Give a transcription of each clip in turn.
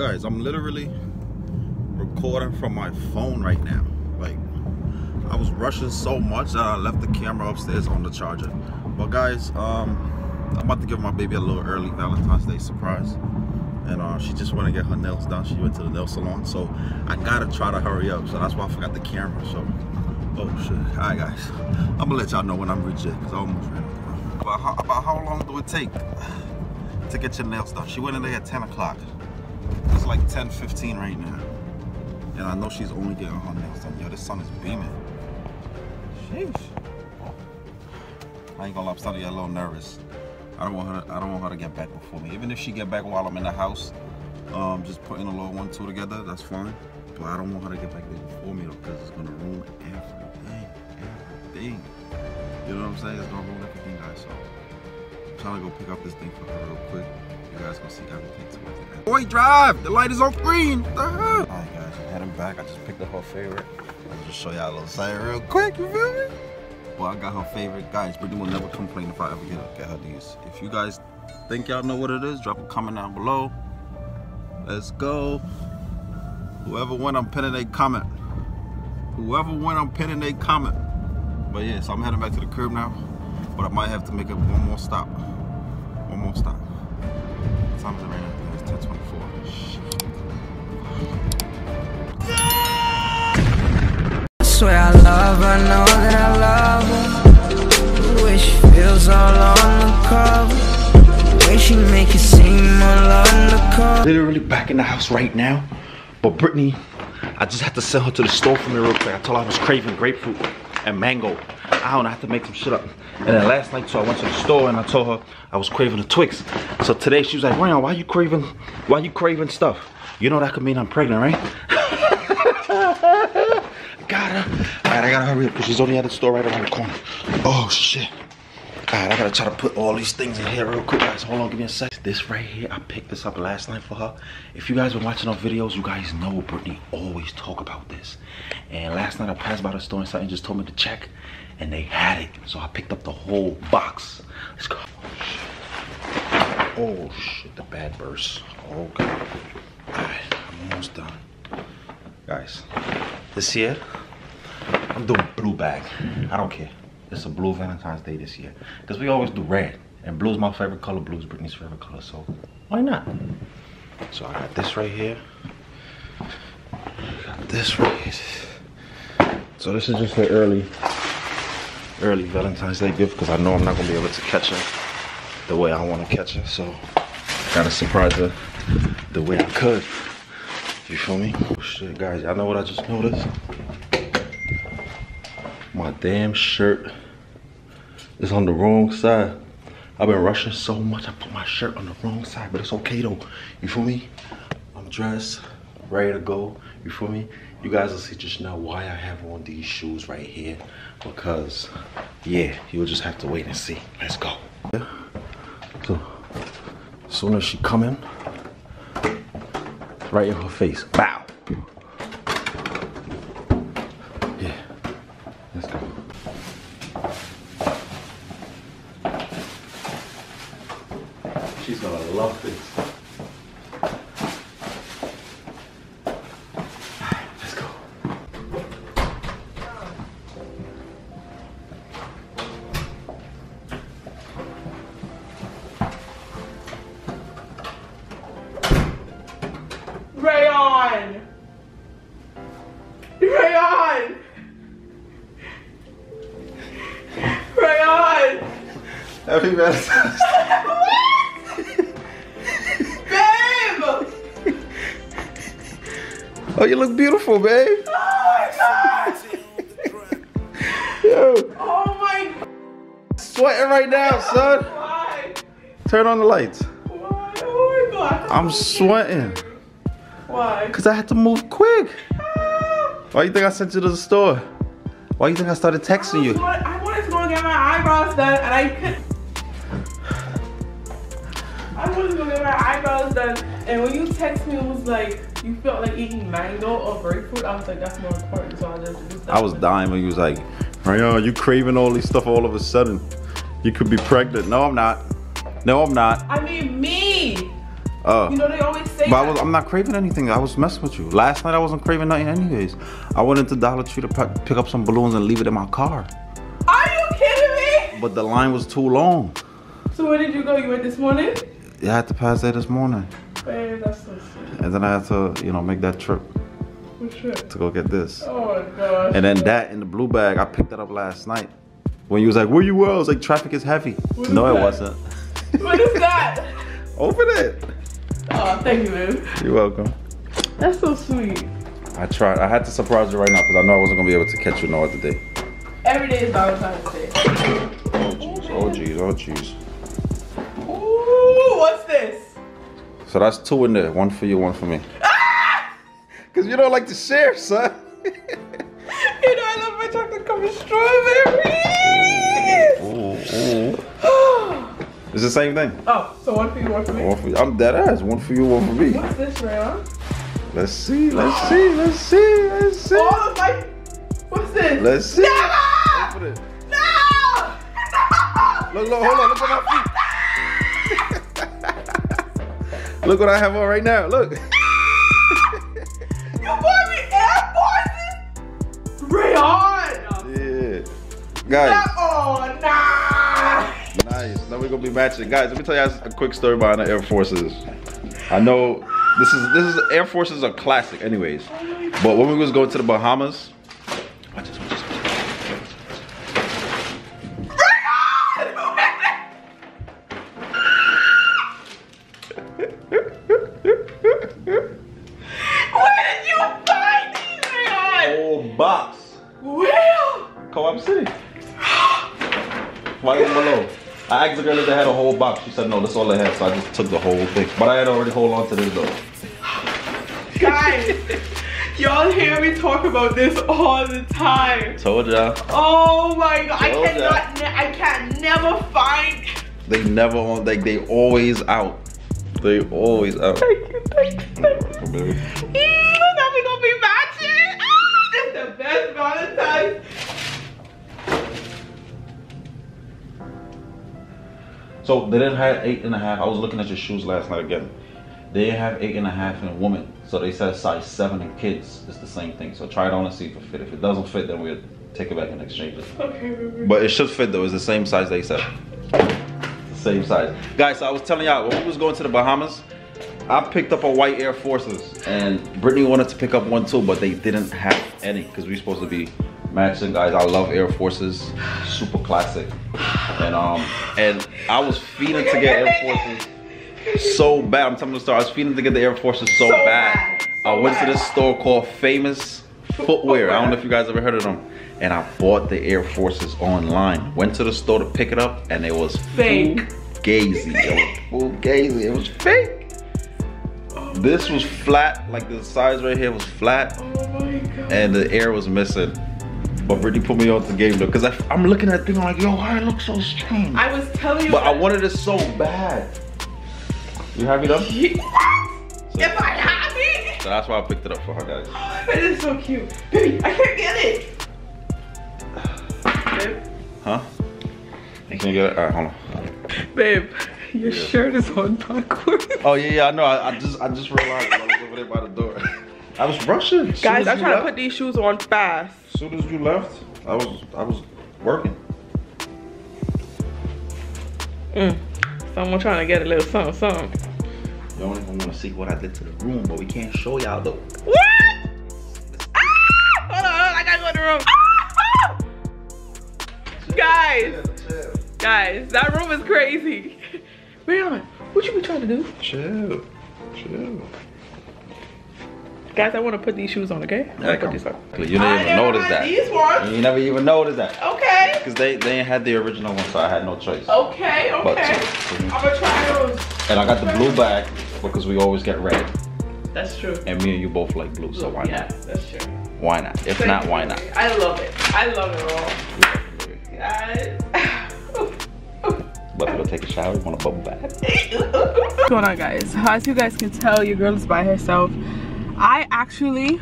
guys, I'm literally recording from my phone right now. Like, I was rushing so much that I left the camera upstairs on the charger. But guys, um, I'm about to give my baby a little early Valentine's Day surprise. And uh, she just went to get her nails done. She went to the nail salon. So I gotta try to hurry up. So that's why I forgot the camera. So, oh shit. All right, guys. I'm gonna let y'all know when I'm reaching because I almost ran out. About how, about how long do it take to get your nails done? She went in there at 10 o'clock. It's like 10, 15 right now. And I know she's only getting her nails done. Yo, this sun is beaming. Sheesh. I ain't gonna lie, I'm starting to get a little nervous. I don't want her. To, I don't want her to get back before me. Even if she get back while I'm in the house, um, just putting a little one two together, that's fine. But I don't want her to get back there before me though, because it's gonna ruin everything. Everything. You know what I'm saying? It's gonna ruin everything, guys. So I'm trying to go pick up this thing for her real quick. You guys gonna see everything towards the end. Boy, drive! The light is on green. What the? Alright, guys, I'm heading back. I just picked up her favorite. I'll just show y'all a little side real quick. You feel me? Well, I got her favorite. Guys, Britney will never complain if I ever get, get her these. If you guys think y'all know what it is, drop a comment down below. Let's go. Whoever won, I'm pinning a comment. Whoever won, I'm pinning a comment. But yeah, so I'm heading back to the crib now. But I might have to make it one more stop. One more stop. What time is it right now? It's 1024. I swear I love her, know that I love her. The way she feels all on the cover. The way she make it seem all undercover. literally back in the house right now. But Britney, I just had to send her to the store for me real quick. I told her I was craving grapefruit and mango. I don't know, I had to make some shit up. And then last night, so I went to the store and I told her I was craving a Twix. So today she was like, Rayon, why you craving, why you craving stuff? You know that could mean I'm pregnant, right? gotta, all right, I gotta hurry up because she's only at the store right around the corner. Oh shit. Right, I gotta try to put all these things in here real quick, guys. Hold on, give me a sec. This right here, I picked this up last night for her. If you guys been watching our videos, you guys know Britney always talk about this. And last night I passed by the store and something just told me to check, and they had it. So I picked up the whole box. Let's go. Oh shit, the bad burst. Oh god. All right, I'm almost done. Guys, this year, I'm doing blue bag. I don't care. It's a blue Valentine's Day this year. Because we always do red. And blue's my favorite color. Blue's Britney's favorite color. So why not? So I got this right here. Got this right here. So this is just an early, early Valentine's Day gift because I know I'm not gonna be able to catch her the way I want to catch her. So I gotta surprise her the way I could. You feel me? Oh shit, guys, y'all know what I just noticed? My damn shirt is on the wrong side. I've been rushing so much, I put my shirt on the wrong side, but it's okay though. You feel me? I'm dressed, ready to go. You feel me? You guys will see just now why I have on these shoes right here. Because, yeah, you'll just have to wait and see. Let's go. So, as soon as she come in, right in her face. Bow. Babe! Oh, you look beautiful, babe. Oh my god! Yo! Oh my sweating right now, son. Why? Turn on the lights. Why? Oh my god! I'm sweating. Why? Cause I had to move quick. Ah. Why you think I sent you to the store? Why you think I started texting you? I, I wanted to go and get my eyebrows done and I couldn't. My eyebrows done and when you text me it was like you felt like eating mango or grapefruit. I was like that's more important so I just. I was dying when you was like, Rayon, you craving all this stuff all of a sudden. You could be pregnant. No, I'm not. No, I'm not. I mean me! Uh, You know they always say but I was, I'm not craving anything. I was messing with you. Last night I wasn't craving nothing anyways. I went into Dollar Tree to pick up some balloons and leave it in my car. Are you kidding me? But the line was too long. So where did you go? You went this morning? Yeah, I had to pass there this morning. Babe, that's so sweet. And then I had to, you know, make that trip to go get this. Oh my gosh. And then that in the blue bag, I picked that up last night. When you was like, where you were? I was like, traffic is heavy. What no, is it wasn't. What is that? Open it. Oh, thank you, babe. You're welcome. That's so sweet. I tried. I had to surprise you right now because I know I wasn't gonna be able to catch you no other day. Every day is Valentine's Day. Oh jeez, oh jeez. Ooh, what's this? So that's two in there. One for you, one for me. Ah! Cause you don't like to share, son. You know I love my chocolate covered strawberries. Ooh, ooh. It's the same thing. oh, so one for you, one for me. One for you. I'm dead ass. One for you, one for me. What's this, Rayon? Let's see, let's see, let's see, let's see. All of my. What's this? Let's see. No! Open. No! Look, look, hold on, look at my look what I have on right now. Look. You bought me Air Forces? Rayon! Yeah. Guys, Oh, nah! nice. Now we're gonna be matching. Guys, let me tell you a quick story behind the Air Forces. I know this is this is Air Forces are classic anyways. But when we was going to the Bahamas, box. Where? Co-op City. Why Right below. I asked the girl if they had a whole box. She said no, that's all they had, so I just took the whole thing. But I had already hold on to this though. Guys, y'all hear me talk about this all the time. Told ya. Oh my god, I Told ya. cannot, I can't never find. They never on like they always out. They always out. Thank you, thank you, thank you. So they didn't have eight and a half. I was looking at your shoes last night again. They have eight and a half in women. So they said size seven in kids. It's the same thing. So try it on and see if it fit. If it doesn't fit, then we'll take it back and exchange it. Okay. But it should fit though. It's the same size they said. The same size. Guys, so I was telling y'all when we was going to the Bahamas, I picked up a white Air Forces and Britney wanted to pick up one too, but they didn't have any because we are supposed to be matching. Guys, I love Air Forces, super classic. And um and I was feeding to get Air Forces so bad. I'm telling you the story. I was feeding to get the Air Forces so, So bad. bad. I So went to bad. this store called Famous Footwear. I don't know if you guys ever heard of them. And I bought the Air Forces online. Went to the store to pick it up, and it was Fake. Gazy. It was fugazi. It was fake. This was flat, like the size right here was flat, Oh my god. and the air was missing. But Britney put me on the game though, because I'm looking at the thing, I'm like, yo, why it looks so strange? I was telling you. but I wanted it so bad. You happy though? So, Am I happy? so that's why I picked it up for her guys. Oh, it is so cute. Baby, I can't get it. Babe, Huh? You can get it? Alright, hold on. babe your shirt is on backwards. Oh yeah, yeah, I know. I, I just I just realized I was over there by the door. I was rushing. Guys, I'm trying to put these shoes on fast. As soon as you left, I was I was working. Mm. Someone trying to get a little something, something. You don't even want to see what I did to the room, but we can't show y'all though. What? Ah! Hold on, hold on, I gotta go in the room. Ah! Guys, guys, that room is crazy. Rihanna, what you be trying to do? Chill, chill. Guys, I want to put these shoes on, okay? I put these on. You didn't I even notice that. These ones. You never even noticed that. Okay. Because they, they ain't had the original one, so I had no choice. Okay, But- okay. I'm gonna try those. And I got the blue bag because we always get red. That's true. And me and you both like blue, so why yeah, not? that's true. Why not? If Thank not, why not? I love it. I love it all. Guys. But to go take a shower, want a bubble bath? What's going on guys? As you guys can tell, your girl is by herself. I actually,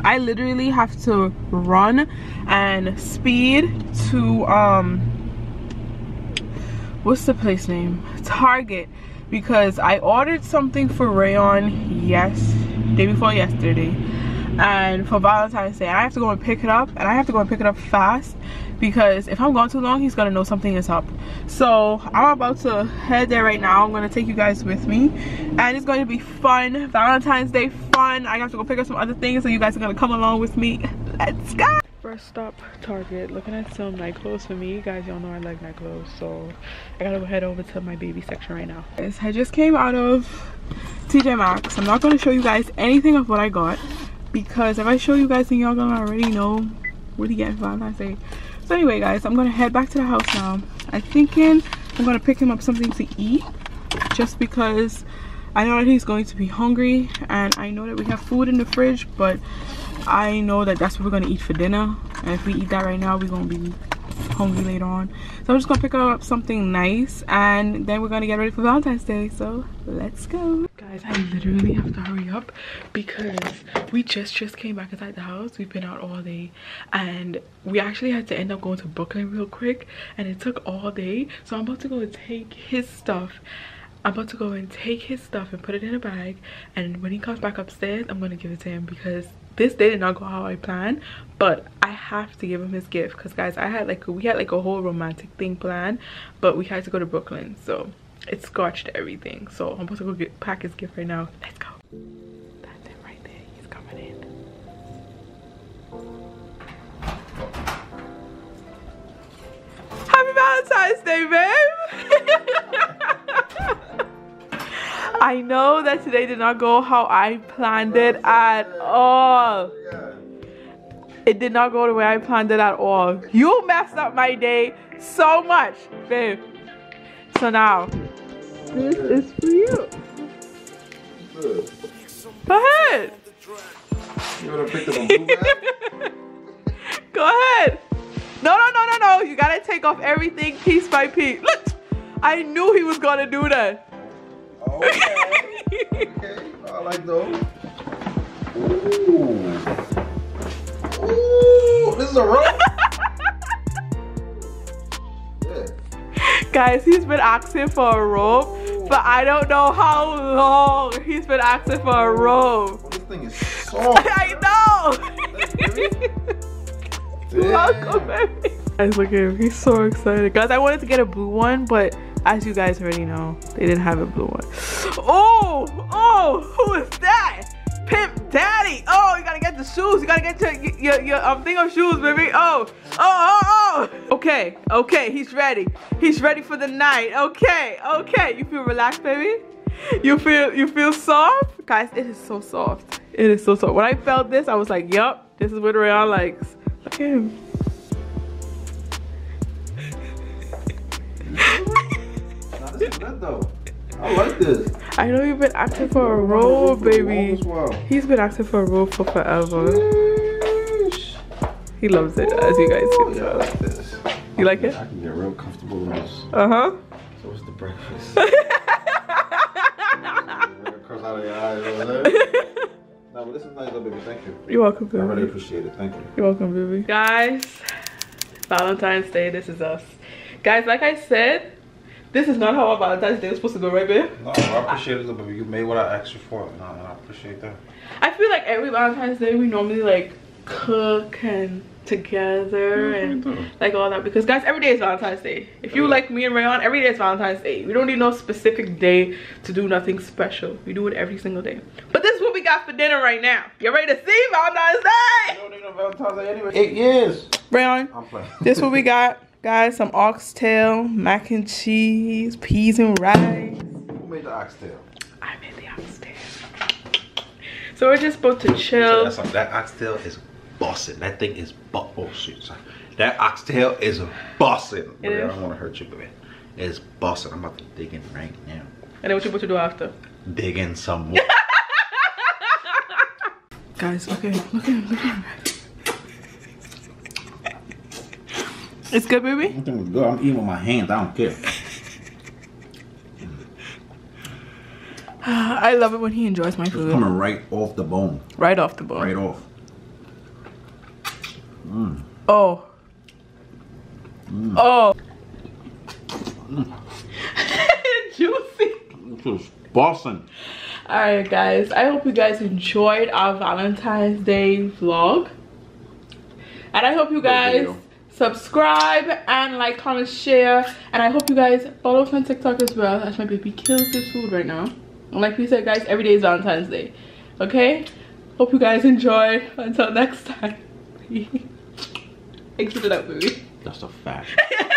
I literally have to run and speed to, um, what's the place name? Target. because I ordered something for Rayon yes day before yesterday and for Valentine's Day I have to go and pick it up and I have to go and pick it up fast because if I'm gone too long he's gonna know something is up. So I'm about to head there right now. I'm gonna take you guys with me. And it's going to be fun. Valentine's Day fun. I have to go pick up some other things so you guys are gonna come along with me. Let's go! First stop Target. Looking at some night clothes for me. You guys y'all know I like night clothes so I gotta go head over to my baby section right now. Guys, I just came out of TJ Maxx. I'm not gonna show you guys anything of what I got because if I show you guys then y'all gonna already know what he getting for Valentine's Day so anyway guys i'm gonna head back to the house now. I'm thinking i'm gonna pick him up something to eat just because i know that he's going to be hungry and i know that we have food in the fridge but i know that that's what we're gonna eat for dinner. And if we eat that right now we're gonna be hungry later on. So i'm just gonna pick up something nice and then we're gonna get ready for valentine's day. So let's go guys i literally have to hurry up because we just just came back inside the house. We've been out all day. And we actually had to end up going to brooklyn real quick. And it took all day. So i'm about to go and take his stuff. I'm about to go and take his stuff and put it in a bag. And when he comes back upstairs I'm gonna give it to him because this day did not go how I planned. But I have to give him his gift because guys I had like we had like a whole romantic thing planned but we had to go to Brooklyn so it scotched everything so I'm about to go get pack his gift right now let's go that's right there he's coming in Happy Valentine's Day, babe! I know that today did not go how I planned it at all. It did not go the way I planned it at all. You messed up my day so much, babe. So now, this is for you. Go ahead. You wanna pick up a blue? Go ahead. No, no, no, no, no. You gotta take off everything piece by piece. Look, I knew he was gonna do that. Okay. okay. I like those. Ooh. Ooh. This is a rope. yeah. Guys, he's been asking for a rope, but I don't know how long he's been asking for a. Well, this thing is soft. I know. Welcome, baby. Guys, look at him. He's so excited. Guys, I wanted to get a blue one, but as you guys already know, they didn't have a blue one. Oh, oh, who is that? Pimp Daddy. Oh, you gotta get the shoes. You gotta get your your, your um, thing of shoes, baby. Oh, Oh, oh, oh, oh. Okay, okay, he's ready. He's ready for the night. Okay, okay. You feel relaxed, baby? You feel you feel soft? Guys, it is so soft. It is so soft. When I felt this, I was like, yup, this is what Rayon likes. Look at him. Nah, this is good though. I like this. I know you've been asking for a role, baby. He's been asking for a robe for forever. Sheesh. He loves it, as you guys can Yeah, I tell. like this. You like it? I can get real comfortable in this. Uh huh. So what's the breakfast? Cross out of your eyes over there. No, but this is nice though, baby. Thank you. You're welcome, baby. I really appreciate it. Thank you. You're welcome, baby. Guys, Valentine's Day, this is us. Guys, like I said, this is not how our Valentine's Day was supposed to go, right, babe? No, I appreciate it, baby. You made what I asked you for, and I, and I appreciate that. I feel like every Valentine's Day we normally like cook and together Yeah, and like all that because guys every day is Valentine's Day. If you like me and Rayon, every day is Valentine's Day. We don't need no specific day to do nothing special. We do it every single day. But this is what we got for dinner right now. You ready to see Valentine's Day? don't need no Valentine's Day anyway. Eight years. Rayon, I'm playing. this what we got. Guys, some oxtail, mac and cheese, peas and rice. Who made the oxtail? I made the oxtail. So we're just about to chill. That's like, that oxtail is busting. That thing is bu- Oh shit, sorry. That oxtail is busting. It I don't want to hurt you, baby. It's busting. I'm about to dig in right now. And then what you about to do after? Dig in some more. Guys, look at look at him, look at him. It's good, baby? That thing was good. I'm eating with my hands. I don't care. I love it when he enjoys my It's food. coming right off the bone. Right off the bone. Right off. Oh. Mm. Oh. Juicy. This Boston. Alright guys, I hope you guys enjoyed our Valentine's Day vlog. And I hope you guys subscribe and like, comment, share. And I hope you guys follow us on TikTok as well. As my baby kills this food right now. And like we said guys, every day is Valentine's Day. Okay? Hope you guys enjoy. Until next time. Exit it out, baby. That's a fact.